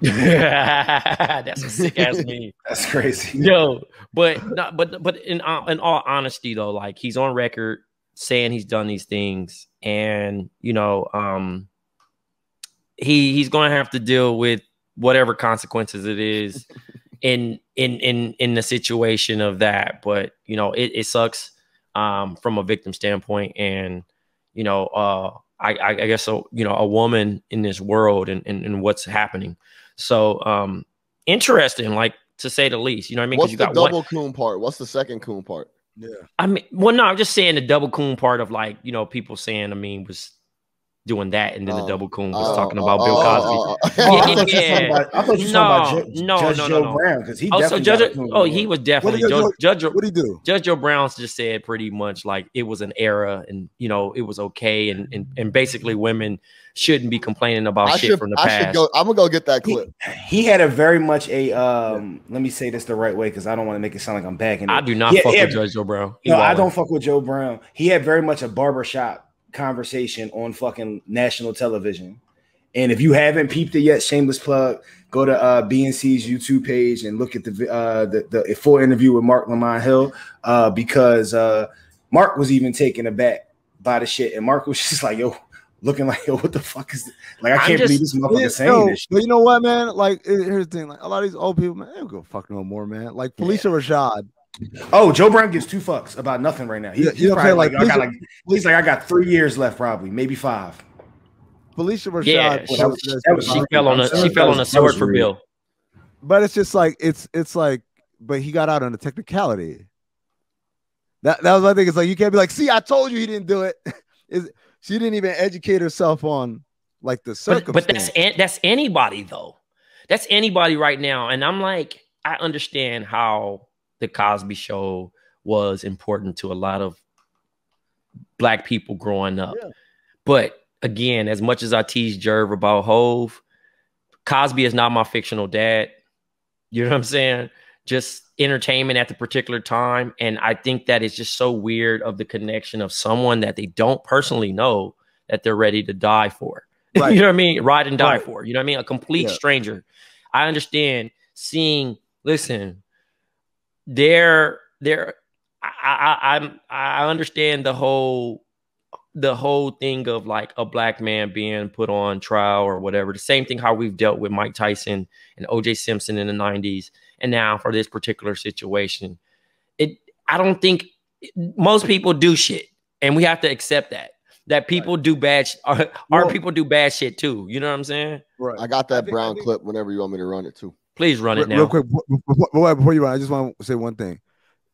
[laughs] That's a sick ass meme. [laughs] That's crazy. Yo, but not, but but in uh, in all honesty though, like he's on record saying he's done these things, and you know, um, he he's going to have to deal with whatever consequences it is [laughs] in in in in the situation of that. But you know, it, it sucks um, from a victim standpoint, and you know, uh, I, I guess so. You know, a woman in this world and, and, and what's happening. So um interesting, like to say the least. You know what I mean? What's you the got double one... coon part? What's the second coon part? Yeah. I mean, well, no, I'm just saying the double coon part of like, you know, people saying, I mean, was doing that, and then the oh. double coon was uh, talking about uh, Bill Cosby. [laughs] Uh, yeah, I thought you were talking about Judge, no, no, no, Joe no. Brown because he. Oh, Judge. Oh, he was definitely Judge. Judge. What did he do? Judge Joe Brown just said pretty much like it was an era, and you know it was okay, and and, and basically women shouldn't be complaining about I shit should, from the I past. Should go, I'm gonna go get that clip. He, he had a very much a um. Yeah. Let me say this the right way because I don't want to make it sound like I'm backing. I do not fuck with Judge Joe Brown. He no, I don't fuck with Joe Brown. He had very much a barbershop conversation on fucking national television. And if you haven't peeped it yet, shameless plug, go to uh, BNC's YouTube page and look at the uh, the, the full interview with Marc Lamont Hill uh, because uh, Marc was even taken aback by the shit, and Marc was [laughs] just like, "Yo, looking like, yo, what the fuck is this? like? I can't just, believe this motherfucker yeah, saying yo, this." But you know what, man? Like, here's the thing: like a lot of these old people, man, they don't go fuck no more, man. Like Phylicia yeah. Rashad Oh, Joe Brown gives two fucks about nothing right now. He, he's, probably like, like, I got like, he's like, I got three years left, probably, maybe five. Phylicia Rashad, yeah, she, was, was, she fell on a she fell on a sword for Bill. But it's just like it's it's like, but he got out on a technicality. That that was my thing. It's like you can't be like, see, I told you he didn't do it. [laughs] Is she didn't even educate herself on like the circumstance. But, but that's that's anybody though. That's anybody right now. And I'm like, I understand how the Cosby Show was important to a lot of black people growing up. Yeah. But again, as much as I tease Jerv about Hove, Cosby is not my fictional dad. You know what I'm saying? Just entertainment at the particular time. And I think that is just so weird of the connection of someone that they don't personally know that they're ready to die for. [laughs] Right. you know what I mean? Ride and die right. for. You know what I mean? A complete yeah. stranger. I understand seeing, listen, they're they're I, I I'm I understand the whole the whole thing of like a black man being put on trial or whatever. The same thing how we've dealt with Mike Tyson and OJ Simpson in the 90s and now for this particular situation. It I don't think most people do shit and we have to accept that. That people right. do bad sh- our, well, our, people do bad shit too. You know what I'm saying? Right. I got that think, brown think, clip whenever you want me to run it too. Please run it now. Real quick before, before you run, I just want to say one thing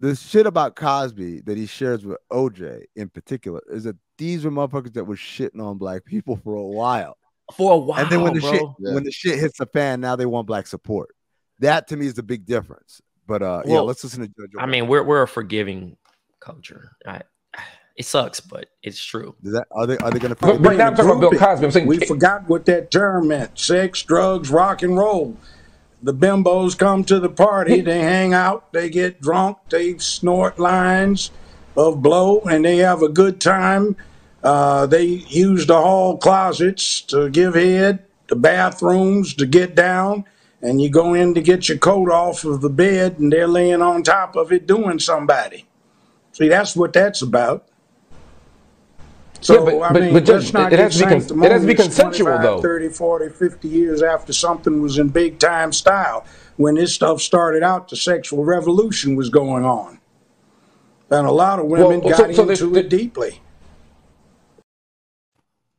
the shit about Cosby that he shares with OJ in particular is that these were motherfuckers that were shitting on black people for a while. For a while. And then when the bro. shit yeah. when the shit hits the fan, now they want black support. That to me is the big difference. But uh well, yeah, let's listen to Judge. I mean, we're we're a forgiving culture. I, it sucks, but it's true. Is that are they are they gonna but, but now I'm talking about Bill Cosby. I'm saying we forgot what that term meant. Sex, drugs, rock and roll the bimbos come to the party, they hang out, they get drunk, they snort lines of blow, and they have a good time. Uh, they use the hall closets to give head, the bathrooms to get down, and you go in to get your coat off of the bed, and they're laying on top of it doing somebody. See, that's what that's about. So, yeah, but, I but, mean, but just, it, has to be con- it has to be consensual, though. 30, 40, 50 years after something was in big time style, when this stuff started out, the sexual revolution was going on. And a lot of women well, got so, so into it deeply.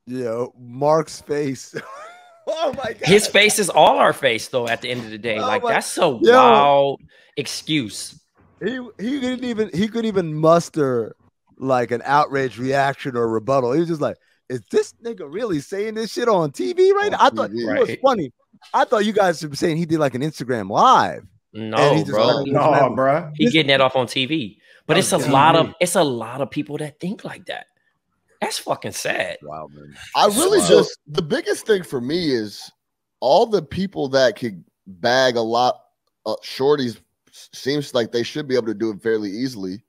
Yeah, Marc's face. [laughs] oh my god. His face is all our face, though, at the end of the day. Oh like, my, that's a yo, wild excuse. He he didn't even he couldn't even muster like an outrage reaction or rebuttal. He was just like, "Is this nigga really saying this shit on TV right now?" I thought TV, it was funny. I thought you guys were saying he did like an Instagram live. No, bro. No, bro. He getting that off on TV. But oh, it's a TV. lot of it's a lot of people that think like that. That's fucking sad. Wow, man. I really just the biggest thing for me is all the people that could bag a lot of shorties seems like they should be able to do it fairly easily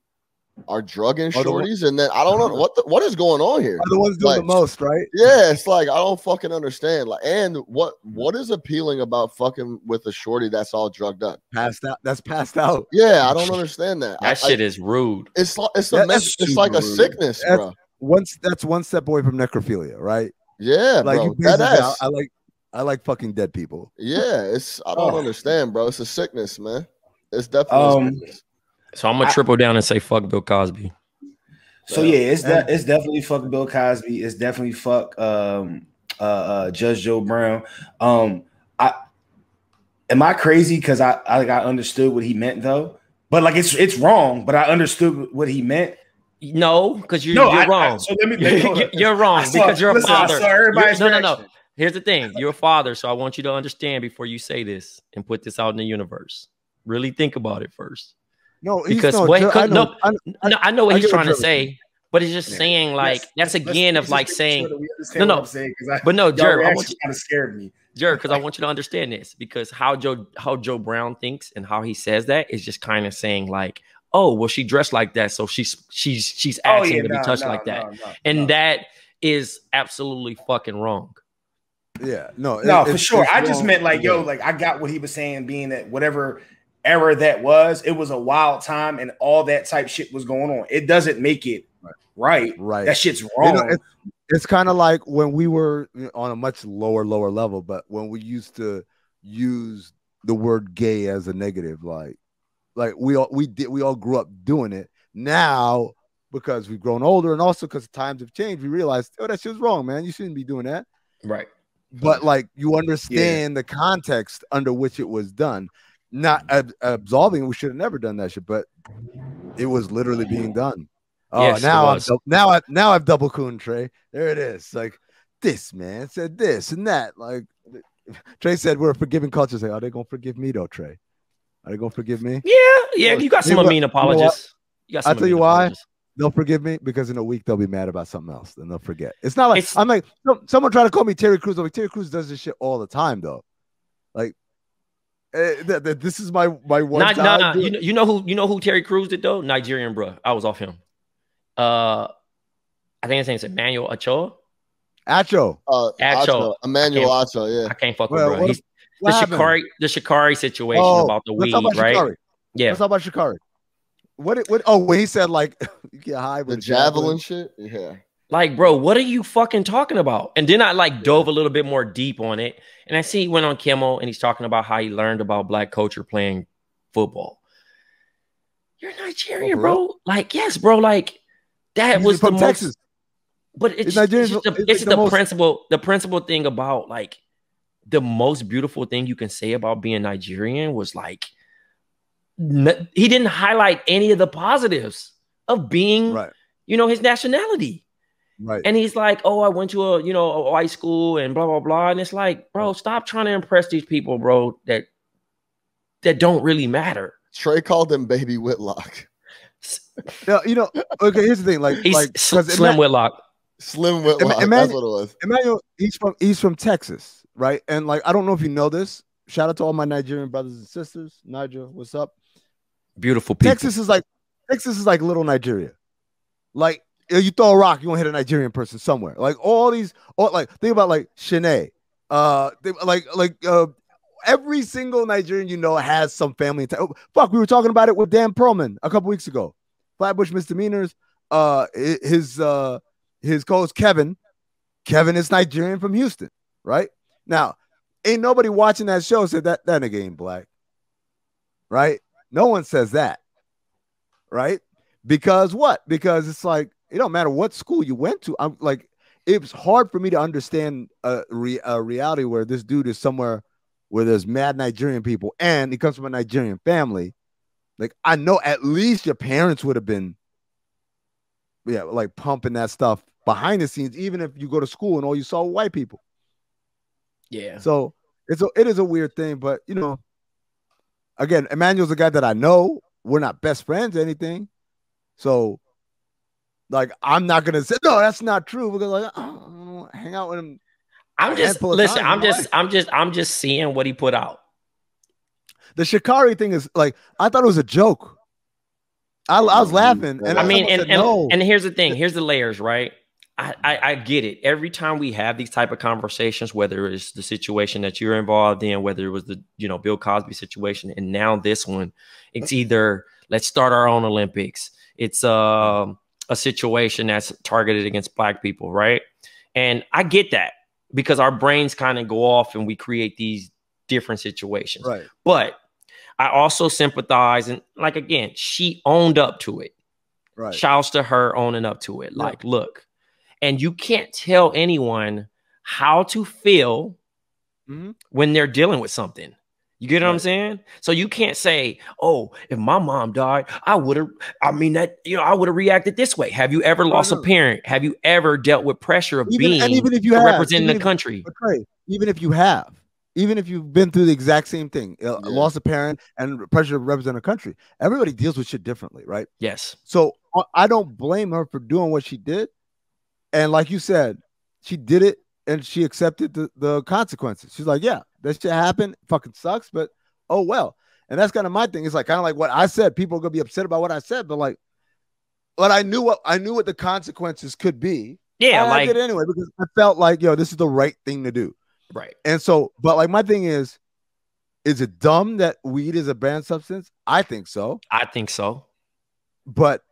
are drugging shorties, and then I don't know [laughs] what the, what is going on here. Are the ones doing like, the most, right? Yeah, it's like I don't fucking understand. Like, and what what is appealing about fucking with a shorty that's all drugged up, passed out? That's passed out. Yeah, I don't understand that. That I, shit I, is rude. It's like it's a mess, it's like a sickness, that's, bro. Once that's one step away from necrophilia, right? Yeah, like bro, you that out, I like I like fucking dead people. Yeah, it's I don't oh. understand, bro. It's a sickness, man. It's definitely um, so I'm gonna I, triple down and say fuck Bill Cosby. So yeah, it's de- it's definitely fuck Bill Cosby. It's definitely fuck um, uh, uh, Judge Joe Brown. Um, I am I crazy because I, I like I understood what he meant though, but like it's it's wrong. But I understood what he meant. No, because you're, no, you're I, wrong. I, so let me [laughs] you're, you're wrong saw, because you're a father. You're, no, no, no. Here's the thing: you're a father, so I want you to understand before you say this and put this out in the universe. Really think about it first. No, because no, what, I know, no, I, no, I know what he's trying to say, but he's just yeah. saying like that's again of like saying no, no, saying, I, but no, Jer, I want you kind of scared me, Jer, because I want you to understand this because how Joe how Joe Brown thinks and how he says that is just kind of saying like, oh, well, she dressed like that, so she's she's she's asking oh, yeah, to be touched no, like that, and that is absolutely fucking wrong. Yeah, no, no, it, for sure. I just meant like, yo, like I got what he was saying, being that whatever era that was, it was a wild time and all that type shit was going on. It doesn't make it right. Right. That shit's wrong. You know, it's, it's kind of like when we were on a much lower, lower level, but when we used to use the word gay as a negative, like, like we all we did we all grew up doing it. Now, because we've grown older and also because times have changed, we realize, oh, that shit's wrong, man. You shouldn't be doing that. Right. But like you understand yeah. the context under which it was done not ab- absolving. We should have never done that shit, but it was literally being done. Oh, yes, now I'm now I now I've double coon Trey. There it is. Like this man said this and that. Like Trey said, we're a forgiving culture. Say, are oh, they gonna forgive me though, Trey? Are they gonna forgive me? Yeah, yeah. You got some you mean apologists. You, you got I tell you why. they'll forgive me because in a week they'll be mad about something else and they'll forget. It's not like it's, I'm like someone trying to call me Terry Crews. I'm like Terry Crews does this shit all the time though. Like uh, th- th- this is my my one. Nah, nah, nah. You know, you know who you know who Terry Crews did though? Nigerian bro. I was off him. Uh, I think his name's Emmanuel Acho. Acho. Uh, Acho. Emmanuel Acho. Yeah. I can't fuck well, with bro. He's, the Sha'Carri the Sha'Carri situation oh, about the weed, about right? Sha'Carri. Yeah. Let's talk about Sha'Carri. What? it What? Oh, when he said like [laughs] you get high with the javelin, javelin shit. Yeah. Like, bro, what are you fucking talking about? And then I like dove a little bit more deep on it. And I see he went on Kimmel and he's talking about how he learned about black culture playing football. You're Nigerian, oh, bro. Like, yes, bro. Like, that he's was from the Texas. Most, but it's, it's, it's, just the, it's, the, the principle, the principle thing about like the most beautiful thing you can say about being Nigerian was like he didn't highlight any of the positives of being, right. you know, his nationality. Right. And he's like, "Oh, I went to a you know a white school and blah blah blah." And it's like, bro, stop trying to impress these people, bro. That that don't really matter. Trey called him Baby Whitlock. No, you know. Okay, here's the thing. Like, he's like Slim Whitlock. Slim Whitlock. Emmanuel, that's what it was. Emmanuel, he's from he's from Texas, right? And like, I don't know if you know this. Shout out to all my Nigerian brothers and sisters. Niger, what's up? Beautiful people. Texas is like Texas is like little Nigeria. Like you throw a rock, you're gonna hit a Nigerian person somewhere. Like all these, all like think about like Shanae. Uh, they, like like uh, every single Nigerian you know has some family. T- oh, fuck, we were talking about it with Dan Perlman a couple weeks ago. Flatbush misdemeanors. Uh, his uh his co-host Kevin. Kevin is Nigerian from Houston, right? Now, ain't nobody watching that show said that that nigga ain't black, right? No one says that, right? Because what? Because it's like it don't matter what school you went to. I'm like, it's hard for me to understand a, re- a reality where this dude is somewhere where there's mad Nigerian people and he comes from a Nigerian family. Like, I know at least your parents would have been, yeah, like pumping that stuff behind the scenes, even if you go to school and all you saw white people. Yeah. So it's a, it is a weird thing, but you know, again, Emmanuel's a guy that I know. We're not best friends or anything. So like I'm not gonna say no, that's not true because like oh, hang out with him. I'm just listen. I'm just I'm just I'm just seeing what he put out. The Sha'Carri thing is like I thought it was a joke. I, I was laughing, and I mean, and, and, no. and here's the thing. Here's the layers, right? I, I, I get it. Every time we have these type of conversations, whether it's the situation that you're involved in, whether it was the you know Bill Cosby situation, and now this one, it's either let's start our own Olympics. It's um a situation that's targeted against black people, right? And I get that because our brains kind of go off and we create these different situations. Right. But I also sympathize and like again, she owned up to it. Right. Shouts to her owning up to it. Like, look, and you can't tell anyone how to feel mm-hmm. when they're dealing with something. You get what right. I'm saying? So you can't say, "Oh, if my mom died, I would have." I mean, that you know, I would have reacted this way. Have you ever lost a parent? Have you ever dealt with pressure of even, being and even if you have, representing the if, country? Okay, even if you have, even if you've been through the exact same thing, uh, yeah. lost a parent and pressure to represent a country, everybody deals with shit differently, right? Yes. So I don't blame her for doing what she did, and like you said, she did it and she accepted the, the consequences. She's like, yeah, that shit happened. Fucking sucks, but oh well. And that's kind of my thing. It's like kind of like what I said. People are gonna be upset about what I said, but like, but I knew what I knew what the consequences could be. Yeah, like, I did anyway because I felt like yo, this is the right thing to do. Right. And so, but like my thing is, is it dumb that weed is a banned substance? I think so. I think so. But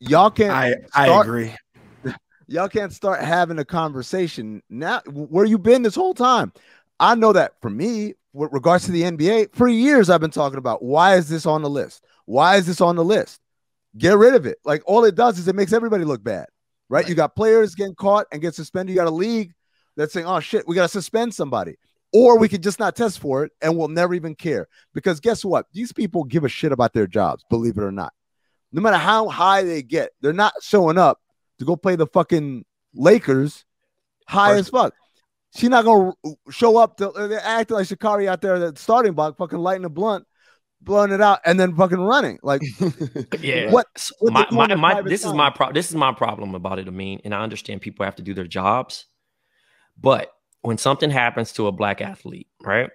y'all can't. I I agree y'all can't start having a conversation. Now where you been this whole time? I know that for me with regards to the nba for years i've been talking about why is this on the list? Why is this on the list? Get rid of it. Like all it does is it makes everybody look bad right, right. you got players getting caught and get suspended. You got a league that's saying oh shit we got to suspend somebody. Or we could just not test for it and we'll never even care. Because guess what? These people give a shit about their jobs believe it or not. No matter how high they get they're not showing up to go play the fucking Lakers high First. as fuck. She's not gonna show up to uh, they're acting like Sha'Carri out there, the starting block, fucking lighting a blunt, blowing it out and then fucking running. Like, [laughs] yeah. What? what my, my, my this time? is my problem. This is my problem about it. I mean, and I understand people have to do their jobs, but when something happens to a black athlete, right?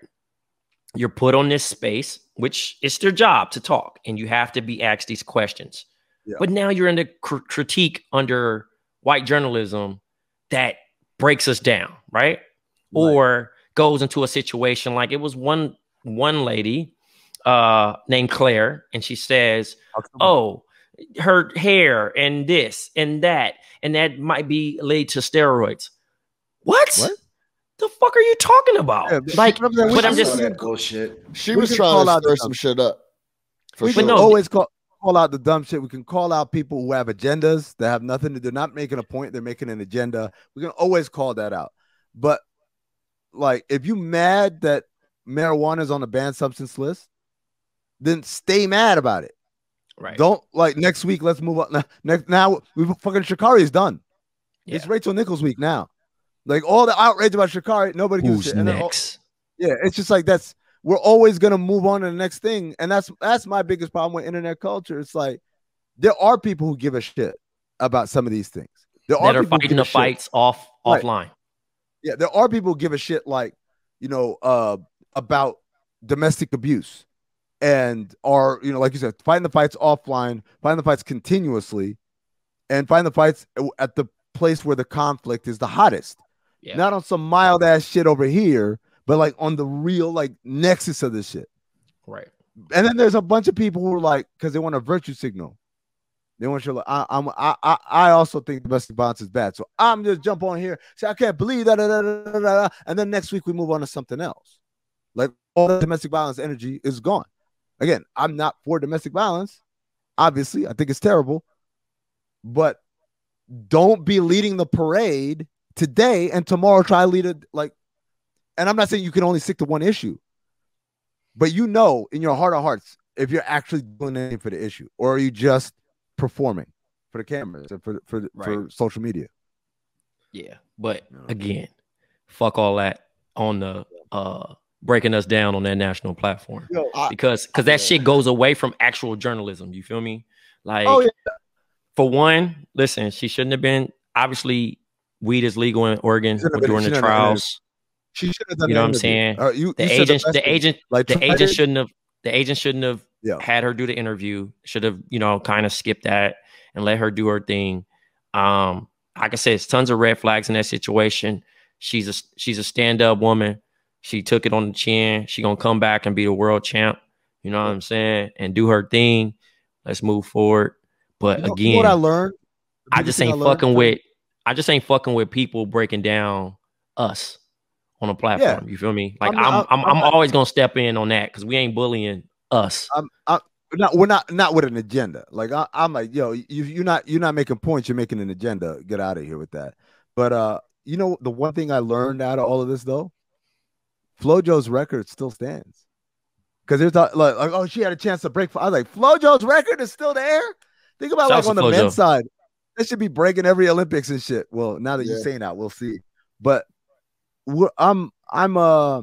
You're put on this space, which it's their job to talk, and you have to be asked these questions. Yeah. But now you're in the cr- critique under white journalism that breaks us down, right? right? Or goes into a situation like it was one one lady uh named Claire, and she says, "Oh, her hair and this and that, and that might be laid to steroids." What? What? The fuck are you talking about? Yeah, like, but I'm just that bullshit. She was trying to stir some shit up. For we sure. can no, always call call out the dumb shit. We can call out people who have agendas that have nothing to do. They're not making a point. They're making an agenda. We can always call that out. But like, if you mad that marijuana is on the banned substance list, then stay mad about it. Right. Don't like next week. Let's move on. [laughs] Next now, we fucking Sha'Carri is done. Yeah. It's Rachel Nichols week now. Like all the outrage about Sha'Carri, nobody gives Who's a shit. next? All, yeah, it's just like that's we're always gonna move on to the next thing, and that's that's my biggest problem with internet culture. It's like there are people who give a shit about some of these things. There that are, are fighting the fights off right. offline. Yeah, there are people who give a shit like you know uh about domestic abuse and are you know like you said fighting the fights offline fighting the fights continuously and fighting the fights at the place where the conflict is the hottest yeah. not on some mild ass shit over here but like on the real like nexus of this shit right and then there's a bunch of people who are like because they want a virtue signal they want you to I, I'm I, I I also think domestic violence is bad. So I'm just jump on here, say I can't believe that, and then next week we move on to something else. Like all the domestic violence energy is gone. Again, I'm not for domestic violence. Obviously, I think it's terrible. But don't be leading the parade today and tomorrow try to lead it like and I'm not saying you can only stick to one issue. But you know in your heart of hearts if you're actually doing anything for the issue or are you just performing for the cameras and for for, right. for social media. Yeah, but again, fuck all that on the uh breaking us down on that national platform Yo, I, because because that shit goes away from actual journalism. You feel me? Like, oh, yeah. for one, listen, she shouldn't have been. Obviously, weed is legal in Oregon during the trials. She should have done. You know what I'm saying? Uh, you, the you agent, the, the agent, like, the agent shouldn't have. The agent shouldn't have yeah. had her do the interview. Should have, you know, kind of skipped that and let her do her thing. Um, like I said, it's tons of red flags in that situation. She's a she's a stand up woman. She took it on the chin. She gonna come back and be the world champ. You know what I'm saying? And do her thing. Let's move forward. But you know, again, what I learned, I just ain't fucking with. I just ain't fucking with people breaking down us on a platform. Yeah. You feel me? Like I'm, I'm, I'm, I'm, I'm always gonna step in on that because we ain't bullying us. I'm, I'm not. We're not not with an agenda. Like I, am like, yo, you, you're not you're not making points. You're making an agenda. Get out of here with that. But uh, you know, the one thing I learned out of all of this though Flojo's record still stands. Because there's like, like, oh, she had a chance to break. I was like, Flojo's record is still there. Think about Shouts like on the Flojo. men's side, they should be breaking every Olympics and shit. Well, now that yeah. you're saying that, we'll see. But I'm I'm uh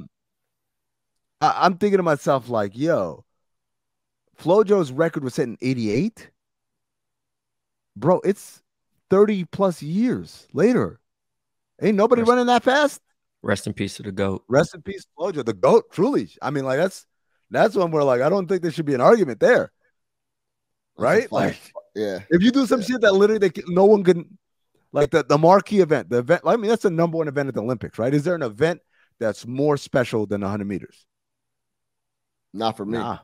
I, am thinking to myself like, yo, Flojo's record was set in '88. Bro, it's 30 plus years later. Ain't nobody running that fast. Rest in peace to the goat. Rest in peace, Flojo. The goat, truly. I mean, like that's that's one where like I don't think there should be an argument there. Right? Like, yeah. If you do some yeah. shit that literally they, no one can, like the, the marquee event, the event. I mean, that's the number one event at the Olympics, right? Is there an event that's more special than 100 meters? Not for me. Nah.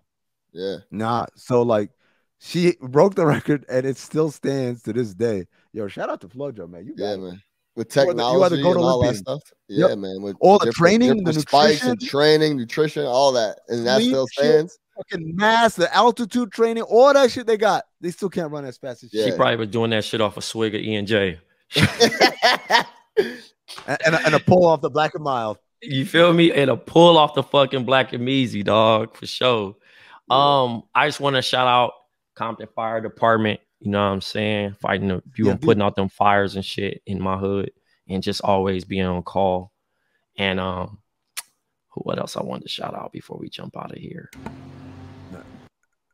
Yeah. Nah. So like, she broke the [laughs] record and it still stands to this day. Yo, shout out to Flojo, man. You got yeah, it. man with technology you and all that stuff. Yeah, yep. man. With all the training, the nutrition, and training, nutrition, all that, and that still stands. Fucking mass, the altitude training, all that shit they got. They still can't run as fast as yeah. she probably was doing that shit off a swig of E and J, and and a pull off the black and mild. You feel me? And a pull off the fucking black and easy, dog, for sure. Um, I just want to shout out Compton Fire Department. You know what I'm saying? Fighting the you yeah, putting out them fires and shit in my hood and just always being on call. And um what else I wanted to shout out before we jump out of here?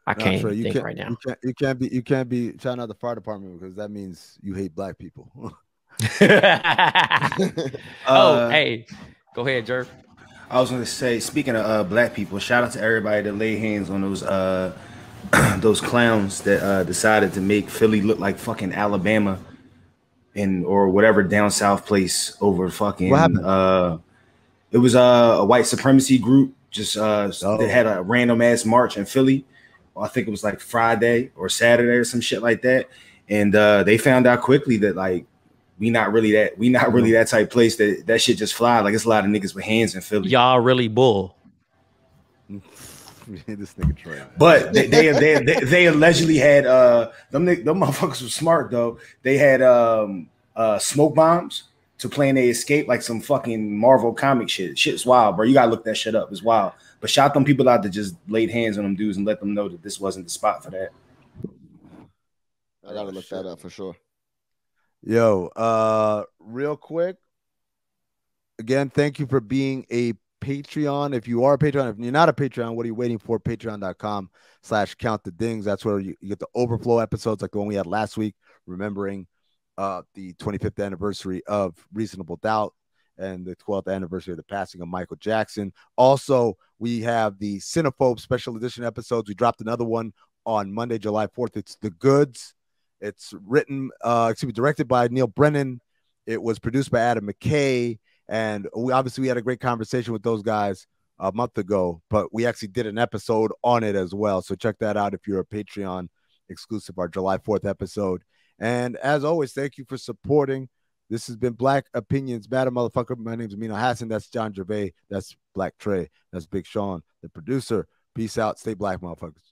I can't you think can't, right now. You can't, you can't be you can't be shouting out the fire department because that means you hate black people. [laughs] [laughs] oh, uh, hey, go ahead, Jerv. I was going to say, speaking of uh, black people, shout out to everybody that laid hands on those uh, [clears throat] those clowns that uh, decided to make Philly look like fucking Alabama and or whatever down south place over fucking. What happened? Uh, it was uh, a white supremacy group just uh, oh. they had a random ass march in Philly. I think it was like Friday or Saturday or some shit like that, and uh, they found out quickly that like we not really that we not really that type place that that shit just fly. Like it's a lot of niggas with hands in Philly. Y'all really bull. [laughs] this nigga Trey. But they they, they they, they allegedly had uh them them motherfuckers were smart though. They had um uh smoke bombs to plan a escape like some fucking Marvel comic shit. Shit's wild, bro. You gotta look that shit up. It's wild. But shout them people out that just laid hands on them dudes and let them know that this wasn't the spot for that. I gotta look that up for sure. Yo, uh, real quick. Again, thank you for being a Patreon. If you are a Patreon, if you're not a Patreon, what are you waiting for? Patreon.com slash count the dings. That's where you, you get the overflow episodes like the one we had last week, remembering uh, the 25th anniversary of Reasonable Doubt and the 12th anniversary of the passing of Michael Jackson. Also, we have the Cinephobe special edition episodes. We dropped another one on Monday, July 4th. It's The Goods. It's written, uh, excuse me, directed by Neal Brennan. It was produced by Adam McKay. And we obviously we had a great conversation with those guys a month ago, but we actually did an episode on it as well. So check that out if you're a Patreon exclusive, our July 4th episode. And as always, thank you for supporting. This has been Black Opinions Matter, motherfucker. My name is Amin Elhassan. That's John Gervais. That's Black Trey. That's Big Sean, the producer. Peace out. Stay black, motherfuckers.